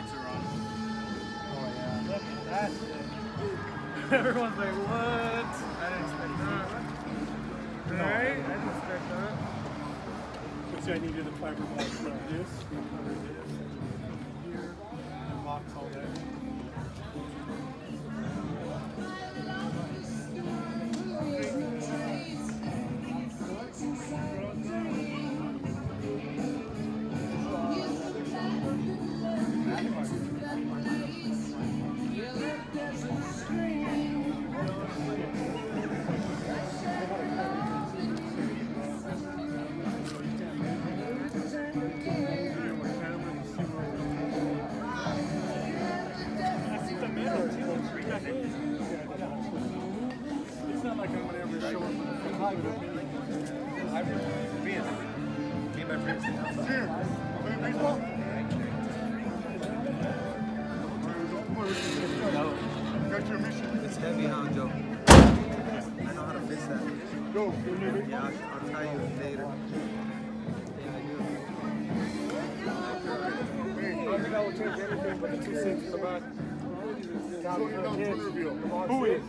lights are on. Oh yeah, look at that. Everyone's like, what? I didn't expect that. No, right? I didn't expect that. Let's see, I needed a fiberglass from this. It's not like I'm gonna ever show up with a photographer. Me and my friends. Got your mission. It's heavy, huh, Joe? I know how to fix that. Go. Yeah, I'll, I'll tell you later. Yeah, I will change anything but the two the back. Who is?